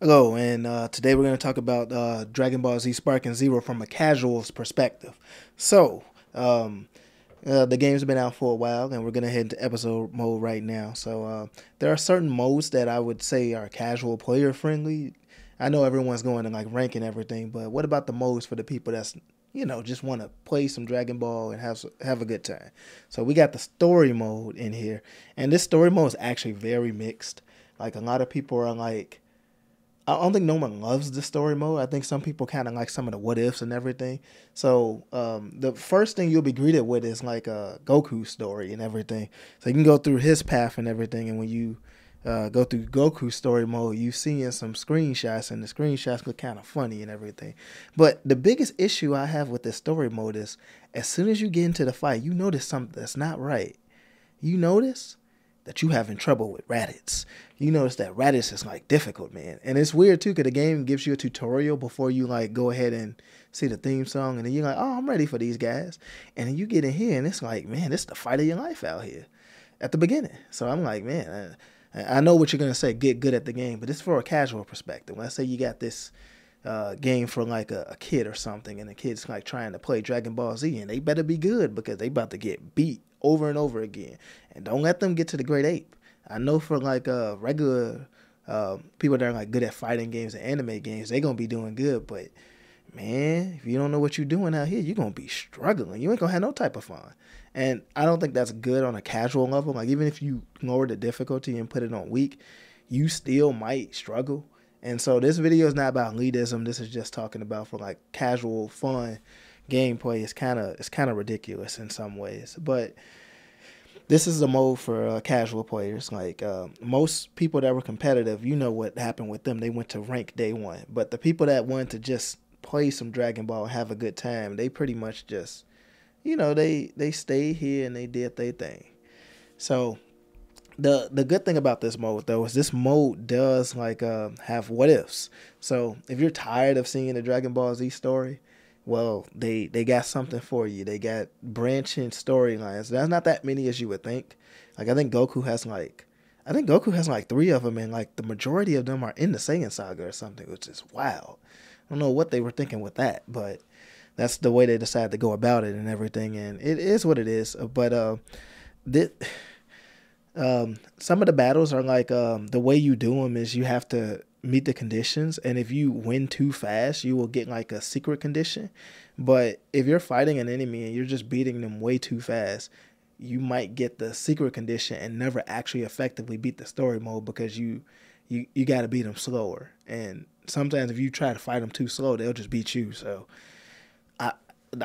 Hello, and uh, today we're going to talk about uh, Dragon Ball Z Sparking Zero from a casual's perspective. So, um, uh, the game's been out for a while, and we're going to head into episode mode right now. So, uh, there are certain modes that I would say are casual player friendly. I know everyone's going to like rank and everything, but what about the modes for the people that's you know just want to play some Dragon Ball and have have a good time? So we got the story mode in here, and this story mode is actually very mixed. Like a lot of people are like I don't think no one loves the story mode. I think some people kind of like some of the what ifs and everything. So um, the first thing you'll be greeted with is like a Goku story and everything. So you can go through his path and everything. And when you uh, go through Goku story mode, you see some screenshots, and the screenshots look kind of funny and everything. But the biggest issue I have with this story mode is as soon as you get into the fight, you notice something that's not right. You notice that you having trouble with Raditz. You notice that Raditz is like difficult, man. And it's weird too, cause the game gives you a tutorial before you like go ahead and see the theme song, and then you're like, oh, I'm ready for these guys. And then you get in here, and it's like, man, this is the fight of your life out here at the beginning. So I'm like, man, I, I know what you're gonna say, get good at the game, but it's for a casual perspective. Let's say you got this uh, game for like a, a, kid or something, and the kid's like trying to play Dragon Ball Z, and they better be good because they about to get beat over and over again. And don't let them get to the great ape. I know for like uh, regular uh, people that are like good at fighting games and anime games, they gonna be doing good. But man, if you don't know what you're doing out here, you're gonna be struggling. You ain't gonna have no type of fun. And I don't think that's good on a casual level. Like even if you lower the difficulty and put it on weak, you still might struggle. And so this video is not about elitism. This is just talking about for like casual fun gameplay is kind of it's kind of ridiculous in some ways, but this is the mode for uh, casual players. Like uh, most people that were competitive, you know what happened with them. They went to rank day one, but the people that wanted to just play some Dragon Ball, have a good time, they pretty much just, you know, they they stayed here and they did their thing. So the the good thing about this mode though is this mode does like uh, have what ifs. So if you're tired of seeing the Dragon Ball Z story, well, they they got something for you. They got branching storylines. That's not that many as you would think. Like I think Goku has like I think Goku has like three of them, and like the majority of them are in the Saiyan saga or something, which is wild. I don't know what they were thinking with that, but that's the way they decided to go about it and everything, and it is what it is. But uh, this, um, some of the battles are like um, the way you do them is you have to meet the conditions and if you win too fast you will get like a secret condition. But if you're fighting an enemy and you're just beating them way too fast you might get the secret condition and never actually effectively beat the story mode because you you you got to beat them slower. And sometimes if you try to fight them too slow they'll just beat you. So i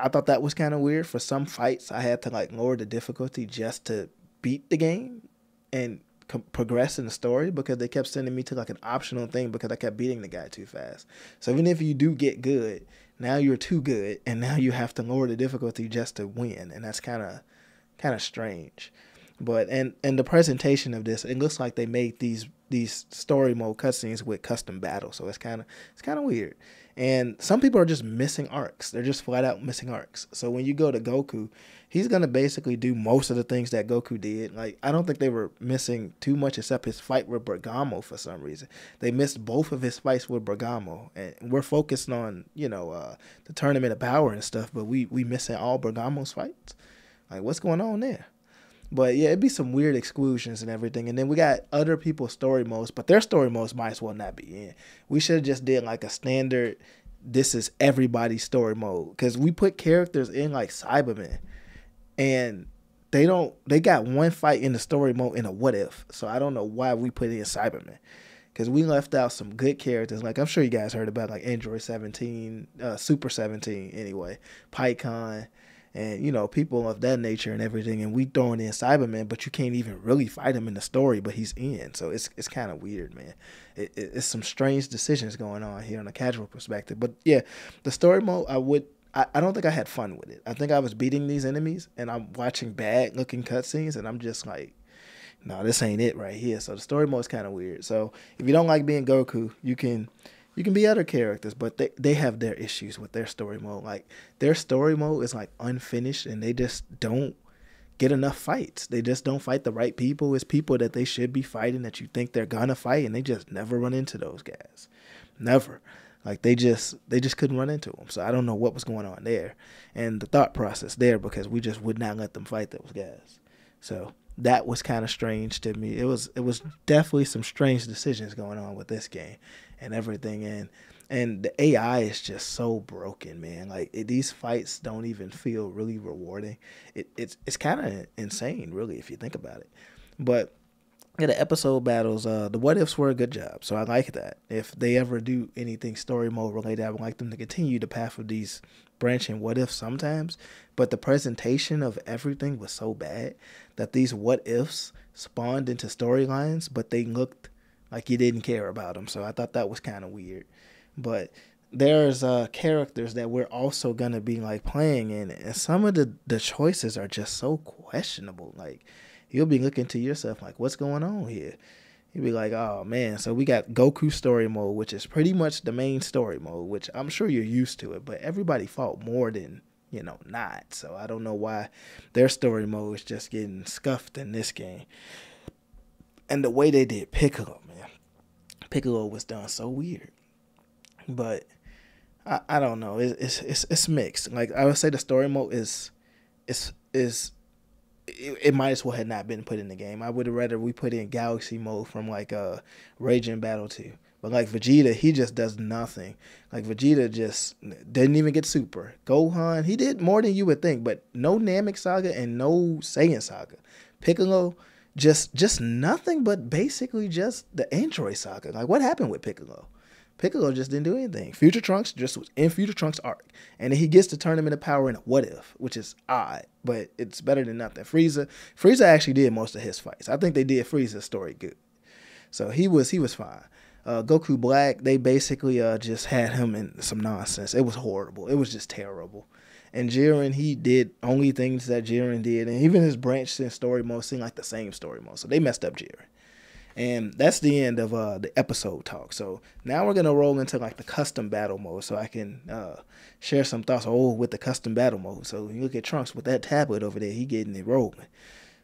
i thought that was kind of weird. For some fights i had to like lower the difficulty just to beat the game. And progress in the story because they kept sending me to like an optional thing because I kept beating the guy too fast. So even if you do get good, now you're too good and now you have to lower the difficulty just to win and that's kind of kind of strange. But and and the presentation of this, it looks like they made these these story mode cutscenes with custom battles. So it's kind of it's kind of weird. And some people are just missing arcs. They're just flat out missing arcs. So when you go to Goku, he's gonna basically do most of the things that Goku did. Like I don't think they were missing too much except his fight with Bergamo for some reason. They missed both of his fights with Bergamo, and we're focused on you know uh, the tournament of power and stuff, but we we missing all Bergamo's fights. Like what's going on there? But yeah, it'd be some weird exclusions and everything. And then we got other people's story modes, but their story modes might as well not be in. We should have just did like a standard. This is everybody's story mode because we put characters in like Saibaman and they don't they got one fight in the story mode in a what if. So I don't know why we put in Saibaman. Because we left out some good characters. Like I'm sure you guys heard about like Android 17, uh, Super 17 anyway, Pikkon, and you know, people of that nature and everything. And we throwing in Saibaman, but you can't even really fight him in the story, but he's in. So it's it's kind of weird, man. It, it, it's some strange decisions going on here on a casual perspective. But yeah, the story mode I would I, I don't think I had fun with it. I think I was beating these enemies and I'm watching bad looking cutscenes and I'm just like, no, this ain't it right here. So the story mode is kind of weird. So if you don't like being Goku, you can you can be other characters, but they, they have their issues with their story mode. Like their story mode is like unfinished and they just don't get enough fights. They just don't fight the right people. It's people that they should be fighting that you think they're gonna fight, and they just never run into those guys. Never. Like they just they just couldn't run into them. So I don't know what was going on there, and the thought process there because we just would not let them fight those guys. So that was kind of strange to me. It was it was definitely some strange decisions going on with this game and everything, and and the AI is just so broken, man. Like it, these fights don't even feel really rewarding. It, it's it's kind of insane, really, if you think about it. But yeah, the episode battles, uh, the what ifs were a good job, so I like that. If they ever do anything story mode related, I would like them to continue the path of these branching what ifs sometimes. But the presentation of everything was so bad that these what ifs spawned into storylines, but they looked like you didn't care about them. So I thought that was kind of weird. But there's uh characters that we're also gonna be like playing in, and some of the the choices are just so questionable. Like you'll be looking to yourself like, what's going on here? You'll be like, oh man, so we got Goku story mode, which is pretty much the main story mode, which I'm sure you're used to it, but everybody fought more than, you know, not. So I don't know why their story mode is just getting scuffed in this game. And the way they did Piccolo, man. Piccolo was done so weird. But I, I don't know. It, it's it's it's mixed. Like I would say the story mode is is is it, it, might as well have not been put in the game. I would have rather we put in Galaxy mode from like uh Raging Blast 2. But like Vegeta, he just does nothing. Like Vegeta just didn't even get super. Gohan, he did more than you would think, but no Namek Saga and no Saiyan Saga. Piccolo, just just nothing but basically just the Android Saga. Like what happened with Piccolo? Piccolo just didn't do anything. Future Trunks just was in Future Trunks arc, and he gets to Tournament of Power in a What If, which is odd, but it's better than nothing. Frieza, Frieza actually did most of his fights. I think they did Frieza's story good, so he was he was fine. Uh, Goku Black, they basically uh, just had him in some nonsense. It was horrible. It was just terrible. And Jiren, he did only things that Jiren did, and even his branch and story mode seemed like the same story mode. So they messed up Jiren. And that's the end of uh, the episode talk. So now we're gonna roll into like the custom battle mode, so I can uh, share some thoughts. Oh, with the custom battle mode. So you look at Trunks with that tablet over there, he getting it rolling.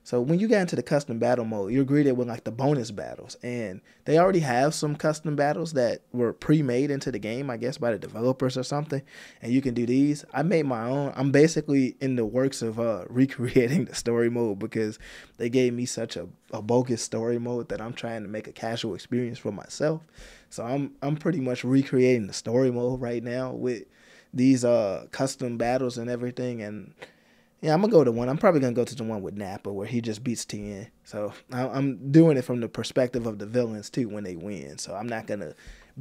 So when you get into the custom battle mode, you're greeted with like the bonus battles, and they already have some custom battles that were pre-made into the game, I guess by the developers or something, and you can do these. I made my own. I'm basically in the works of uh, recreating the story mode because they gave me such a, a bogus story mode that I'm trying to make a casual experience for myself. So I'm I'm pretty much recreating the story mode right now with these uh custom battles and everything and yeah, I'm gonna go to one. I'm probably gonna go to the one with Nappa where he just beats Tien. So I'm doing it from the perspective of the villains too when they win. So I'm not gonna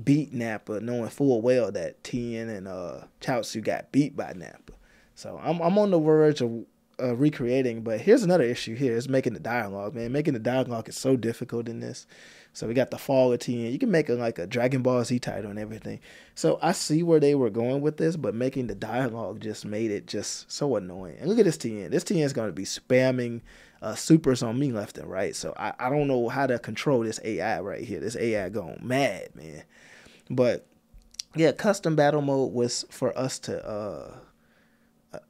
beat Nappa knowing full well that Tien and uh Chaozu got beat by Nappa. So I'm I'm on the verge of uh, recreating. But here's another issue. Here is making the dialogue. Man, making the dialogue is so difficult in this. So we got the fall of Tien. You can make a, like a Dragon Ball Z title and everything. So I see where they were going with this, but making the dialogue just made it just so annoying. And look at this Tien. This Tien is going to be spamming uh, supers on me left and right. So I, I don't know how to control this AI right here. This AI going mad, man. But yeah, custom battle mode was for us to. Uh,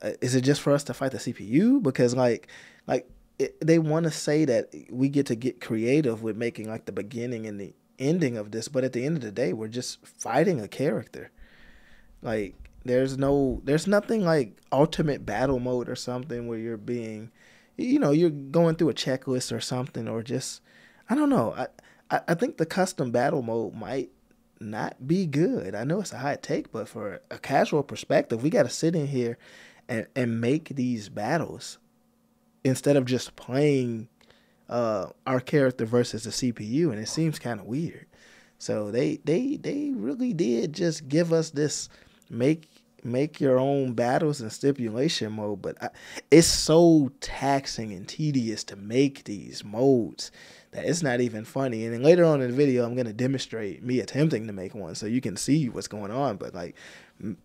uh, is it just for us to fight the CPU? Because like, like it, they want to say that we get to get creative with making like the beginning and the ending of this, but at the end of the day, we're just fighting a character. Like there's no, there's nothing like ultimate battle mode or something where you're being, you know, you're going through a checklist or something, or just, I don't know. I, I, I think the custom battle mode might not be good. I know it's a high take, but for a casual perspective, we got to sit in here and, and make these battles instead of just playing uh, our character versus the CPU, and it seems kind of weird. So they they they really did just give us this make make your own battles and stipulation mode, but I, it's so taxing and tedious to make these modes that it's not even funny. And then later on in the video, I'm gonna demonstrate me attempting to make one so you can see what's going on. But like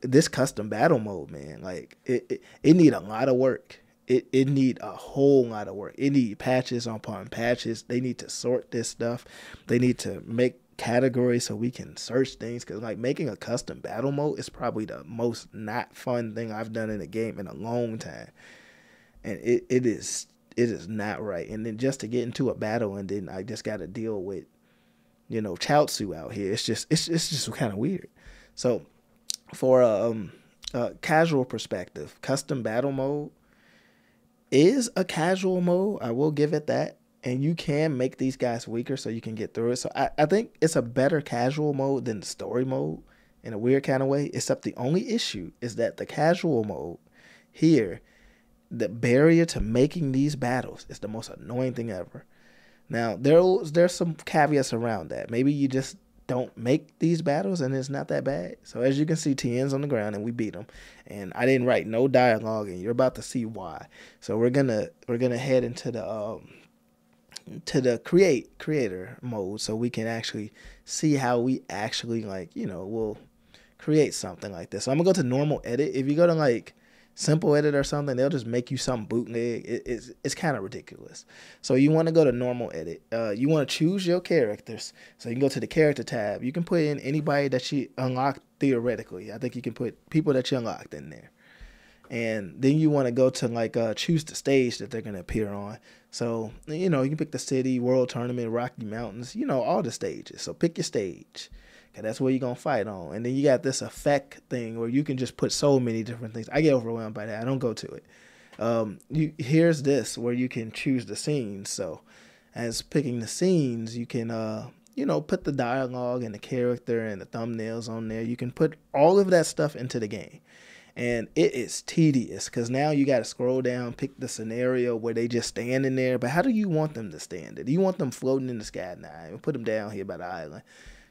this custom battle mode, man, like it it, it need a lot of work it, it need a whole lot of work. It need patches upon patches. They need to sort this stuff. They need to make categories so we can search things. Cause like making a custom battle mode is probably the most not fun thing I've done in a game in a long time. And it, it is it is not right. And then just to get into a battle and then I just got to deal with, you know, Chaozu out here. It's just it's it's just kind of weird. So for um, a casual perspective, custom battle mode is a casual mode. I will give it that. And you can make these guys weaker so you can get through it. So I, I think it's a better casual mode than the story mode in a weird kind of way. Except the only issue is that the casual mode here the barrier to making these battles is the most annoying thing ever. Now there's there's some caveats around that. Maybe you just don't make these battles and it's not that bad. So as you can see, Tien's on the ground and we beat him. And I didn't write no dialogue, and you're about to see why. So we're gonna we're gonna head into the um to the create creator mode so we can actually see how we actually like you know will create something like this. So I'm gonna go to normal edit. If you go to like simple edit or something, they'll just make you some bootleg. It, it's it's kind of ridiculous. So you want to go to normal edit. Uh, you want to choose your characters. So you can go to the character tab. You can put in anybody that you unlocked theoretically. I think you can put people that you unlocked in there. And then you want to go to like uh, choose the stage that they're gonna appear on. So you know you can pick the city, world tournament, Rocky Mountains. You know all the stages. So pick your stage. Cause that's where you're gonna fight on. And then you got this effect thing where you can just put so many different things. I get overwhelmed by that. I don't go to it. Um, you here's this where you can choose the scenes. So as picking the scenes, you can uh, you know, put the dialogue and the character and the thumbnails on there. You can put all of that stuff into the game. And it is tedious because now you got to scroll down, pick the scenario where they just standing there. But how do you want them to stand? Do you want them floating in the sky? Nah, put them down here by the island.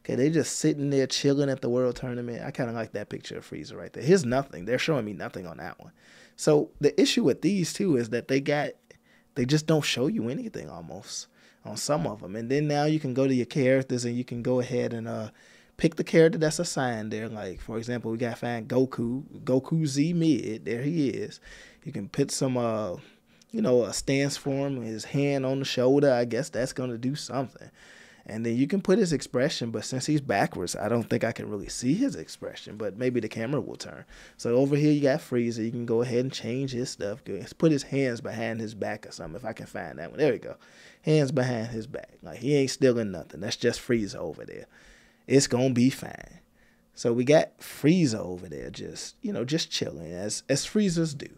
Okay, they just sitting there chilling at the world tournament. I kind of like that picture of Frieza right there. Here's nothing. They're showing me nothing on that one. So the issue with these two is that they got they just don't show you anything almost on some of them. And then now you can go to your characters and you can go ahead and uh pick the character that's assigned there. Like for example, we got find Goku, Goku Z mid. There he is. You can put some uh you know a stance for him, his hand on the shoulder. I guess that's gonna do something and then you can put his expression but since he's backwards i don't think i can really see his expression but maybe the camera will turn. So over here you got Frieza. You can go ahead and change his stuff. Put his hands behind his back or something if i can find that one. There we go. Hands behind his back. Like he ain't stealing nothing. That's just Frieza over there. It's gonna be fine. So we got Frieza over there just you know just chilling as as Friezas do.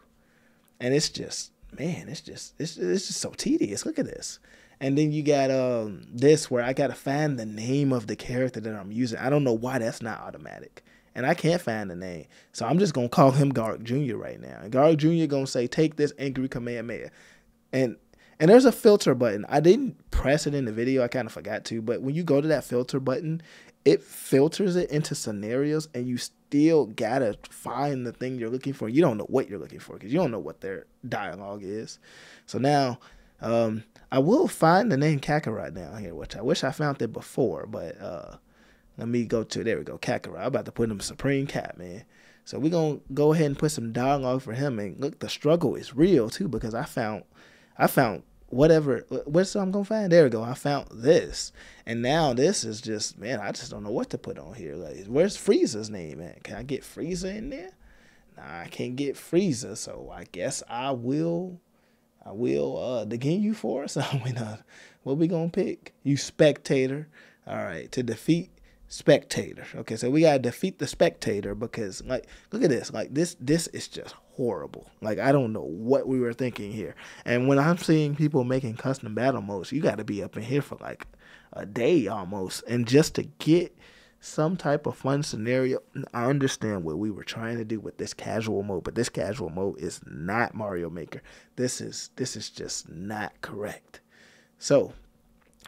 And it's just man it's just it's, it's just so tedious. Look at this and then you got um this where I gotta find the name of the character that I'm using. I don't know why that's not automatic. And I can't find the name. So I'm just gonna call him Garlic Jr. right now. And Garlic Jr. gonna say, take this angry command, Kamehameha. And and there's a filter button. I didn't press it in the video, I kind of forgot to, but when you go to that filter button, it filters it into scenarios and you still gotta find the thing you're looking for. You don't know what you're looking for because you don't know what their dialogue is. So now um, I will find the name Kakarot down here, which I wish I found it before, but uh, let me go to there we go, Kakarot. I'm about to put him Supreme Cat, man. So we're gonna go ahead and put some dialogue for him and look the struggle is real too, because I found I found whatever what's I'm gonna find? There we go. I found this. And now this is just man, I just don't know what to put on here. Like where's Frieza's name at? Can I get Frieza in there? Nah, I can't get Frieza, so I guess I will I will uh game you for us. I mean, uh, what we gonna pick? You spectator. All right, to defeat spectator. Okay, so we gotta defeat the spectator because like look at this. Like this this is just horrible. Like I don't know what we were thinking here. And when I'm seeing people making custom battle modes, you gotta be up in here for like a day almost. And just to get some type of fun scenario. I understand what we were trying to do with this casual mode, but this casual mode is not Mario Maker. This is this is just not correct. So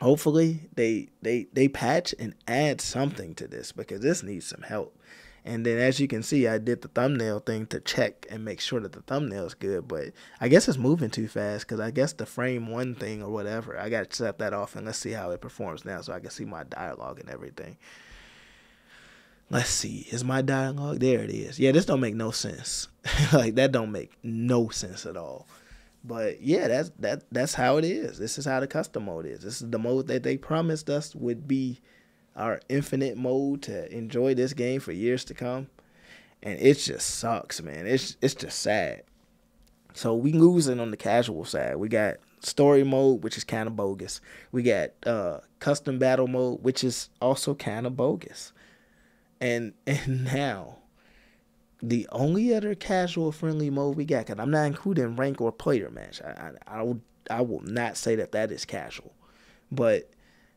hopefully they they they patch and add something to this because this needs some help. And then as you can see, I did the thumbnail thing to check and make sure that the thumbnail is good. But I guess it's moving too fast because I guess the frame one thing or whatever, I got to set that off and let's see how it performs now so I can see my dialogue and everything. Let's see. Is my dialogue? There it is. Yeah, this don't make no sense. like that don't make no sense at all. But yeah, that's that that's how it is. This is how the custom mode is. This is the mode that they promised us would be our infinite mode to enjoy this game for years to come. And it just sucks, man. It's it's just sad. So we losing on the casual side. We got story mode, which is kind of bogus. We got uh, custom battle mode, which is also kind of bogus. And and now, the only other casual friendly mode we got, and I'm not including rank or player match. I I, I will I will not say that that is casual, but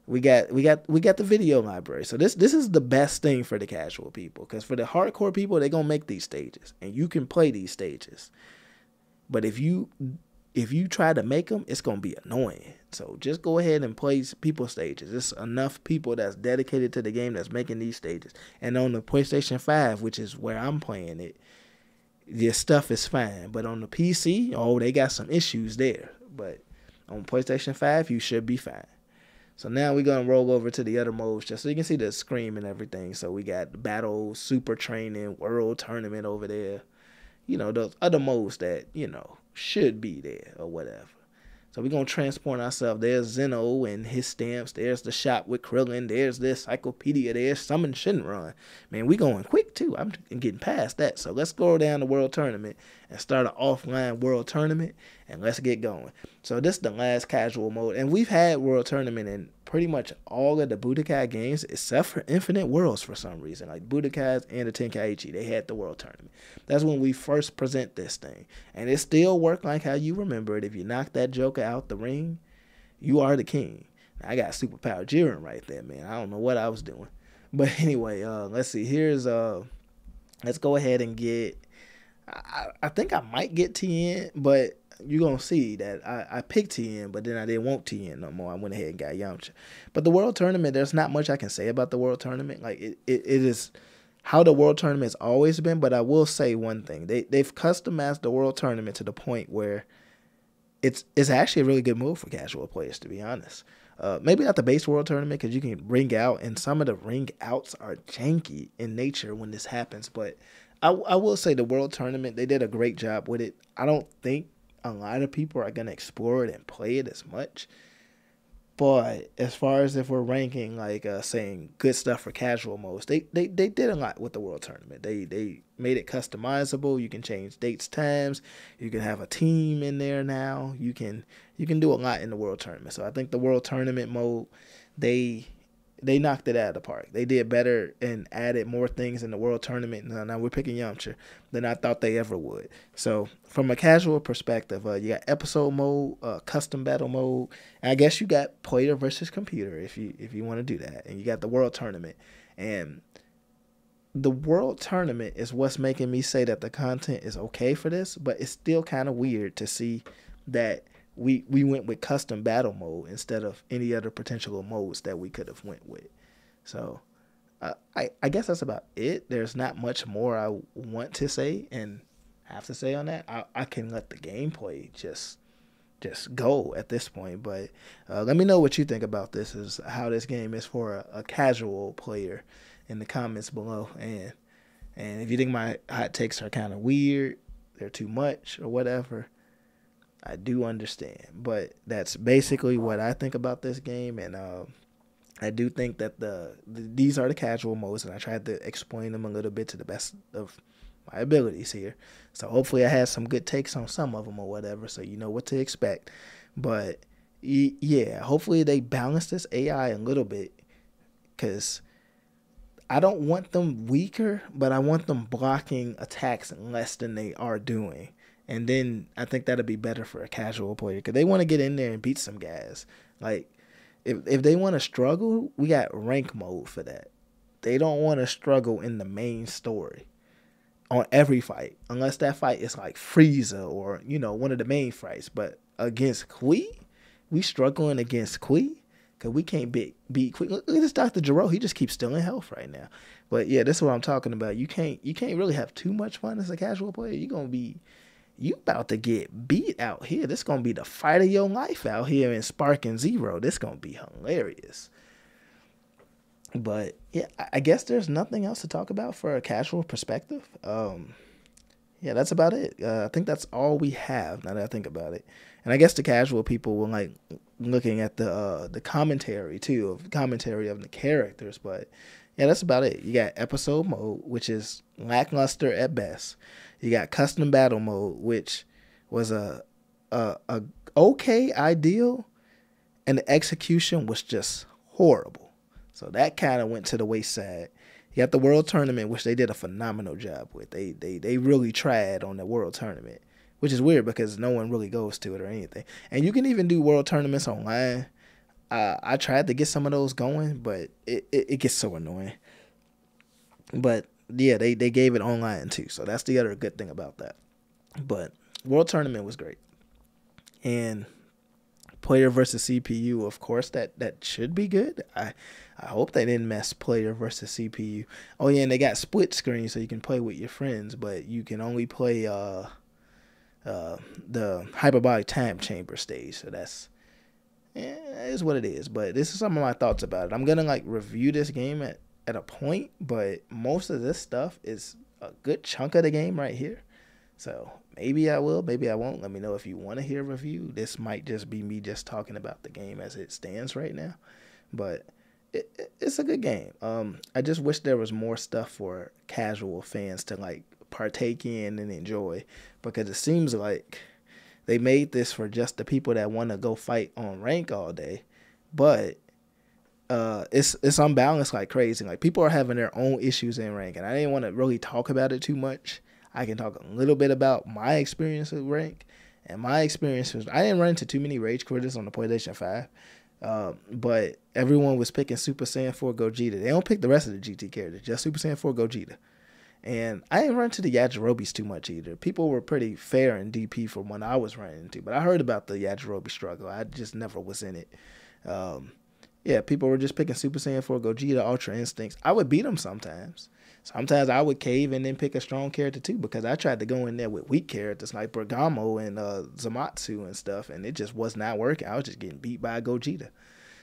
we got we got we got the video library. So this this is the best thing for the casual people because for the hardcore people, they're gonna make these stages and you can play these stages. But if you if you try to make them, it's gonna be annoying. So just go ahead and play people stages. There's enough people that's dedicated to the game that's making these stages. And on the PlayStation 5, which is where I'm playing it, this stuff is fine. But on the PC, oh, they got some issues there. But on PlayStation 5, you should be fine. So now we're gonna roll over to the other modes just so you can see the scream and everything. So we got battle, super training, world tournament over there. You know, those other modes that, you know, should be there or whatever. So we're gonna transport ourselves. There's Zeno and his stamps. There's the shop with Krillin. There's the encyclopedia. There's Summon Shenron. Man, we going quick too. I'm getting past that. So let's go down the world tournament and start an offline world tournament and let's get going. So this is the last casual mode. And we've had world tournament in pretty much all of the Budokai games except for Infinite Worlds for some reason. Like Budokai's and the Tenkaichi, they had the world tournament. That's when we first present this thing. And it still worked like how you remember it. If you knock that joker out the ring, you are the king. I got superpower Jiren right there, man. I don't know what I was doing. But anyway, uh, let's see. Here's uh let's go ahead and get I, I think I might get Tien, but you're gonna see that I, I picked Tien, but then I didn't want Tien no more. I went ahead and got Yamcha. But the world tournament, there's not much I can say about the world tournament. Like it, it, it is how the world tournament has always been. But I will say one thing: they they've customized the world tournament to the point where it's it's actually a really good move for casual players, to be honest. Uh, maybe not the base world tournament because you can ring out, and some of the ring outs are janky in nature when this happens. But I, I will say the world tournament they did a great job with it. I don't think a lot of people are gonna explore it and play it as much. But as far as if we're ranking like uh, saying good stuff for casual modes, they, they they did a lot with the world tournament. They they made it customizable. You can change dates, times. You can have a team in there now. You can you can do a lot in the world tournament. So I think the world tournament mode, they they knocked it out of the park. They did better and added more things in the world tournament. Now, now we're picking Yamcha than I thought they ever would. So from a casual perspective, uh, you got episode mode, uh, custom battle mode. I guess you got player versus computer if you if you want to do that, and you got the world tournament. And the world tournament is what's making me say that the content is okay for this, but it's still kind of weird to see that we we went with custom battle mode instead of any other potential modes that we could have went with. So uh, I I guess that's about it. There's not much more I want to say and have to say on that. I I can let the gameplay just just go at this point. But uh, let me know what you think about this. Is how this game is for a, a casual player in the comments below. And and if you think my hot takes are kind of weird, they're too much or whatever I do understand, but that's basically what I think about this game, and uh, I do think that the, the, these are the casual modes, and I tried to explain them a little bit to the best of my abilities here. So hopefully, I had some good takes on some of them or whatever, so you know what to expect. But yeah, hopefully they balance this AI a little bit, because I don't want them weaker, but I want them blocking attacks less than they are doing. And then I think that'd be better for a casual player because they want to get in there and beat some guys. Like, if if they want to struggle, we got rank mode for that. They don't want to struggle in the main story on every fight, unless that fight is like Frieza or you know one of the main fights. But against Cui, we struggling against Cui because we can't beat beat Cui. Look, look at this Doctor Gero. He just keeps stealing health right now. But yeah, that's what I'm talking about. You can't you can't really have too much fun as a casual player. You're gonna be you about to get beat out here. This gonna be the fight of your life out here in Sparking Zero. This gonna be hilarious. But yeah, I guess there's nothing else to talk about for a casual perspective. Um, yeah, that's about it. Uh, I think that's all we have now that I think about it. And I guess the casual people will like looking at the uh, the commentary too of commentary of the characters. But yeah, that's about it. You got episode mode, which is lackluster at best. You got custom battle mode, which was a a, a, okay ideal, and the execution was just horrible. So that kind of went to the wayside. You got the World Tournament, which they did a phenomenal job with. They they they really tried on the World Tournament, which is weird because no one really goes to it or anything. And you can even do World Tournaments online. Uh, I tried to get some of those going, but it, it, it gets so annoying. But yeah, they, they gave it online too. So that's the other good thing about that. But World Tournament was great. And player versus CPU, of course, that that should be good. I I hope they didn't mess player versus CPU. Oh yeah, and they got split screen so you can play with your friends, but you can only play uh uh the hyperbolic time chamber stage. So that's yeah, is what it is. But this is some of my thoughts about it. I'm gonna like review this game at at a point, but most of this stuff is a good chunk of the game right here. So maybe I will, maybe I won't. Let me know if you want to hear a review. This might just be me just talking about the game as it stands right now, but it, it, it's a good game. Um, I just wish there was more stuff for casual fans to like partake in and enjoy, because it seems like they made this for just the people that want to go fight on rank all day, but uh, it's it's unbalanced like crazy. Like people are having their own issues in rank, and I didn't want to really talk about it too much. I can talk a little bit about my experience with rank, and my experience was I didn't run into too many rage critters on the PlayStation Five, um, but everyone was picking Super Saiyan 4 Gogeta. They don't pick the rest of the GT characters, just Super Saiyan 4 Gogeta. And I didn't run into the Yajirobes too much either. People were pretty fair in DP from when I was running into, but I heard about the Yajirobe struggle. I just never was in it. Um, yeah, people were just picking Super Saiyan 4 Gogeta Ultra Instincts. I would beat them sometimes. Sometimes I would cave and then pick a strong character too because I tried to go in there with weak characters like Bergamo and uh, Zamasu and stuff, and it just was not working. I was just getting beat by Gogeta.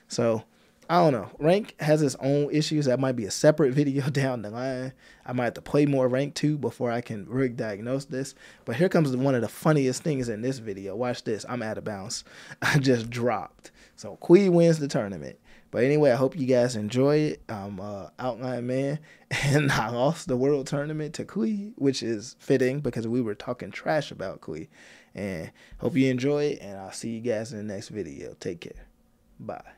So I don't know. Rank has its own issues. That might be a separate video down the line. I might have to play more rank two before I can really diagnose this. But here comes one of the funniest things in this video. Watch this. I'm out of bounds. I just dropped. So Cui wins the tournament. But anyway, I hope you guys enjoy it. I'm uh, Outlineman, and I lost the World Tournament to Cui, which is fitting because we were talking trash about Cui. And hope you enjoy it, and I'll see you guys in the next video. Take care. Bye.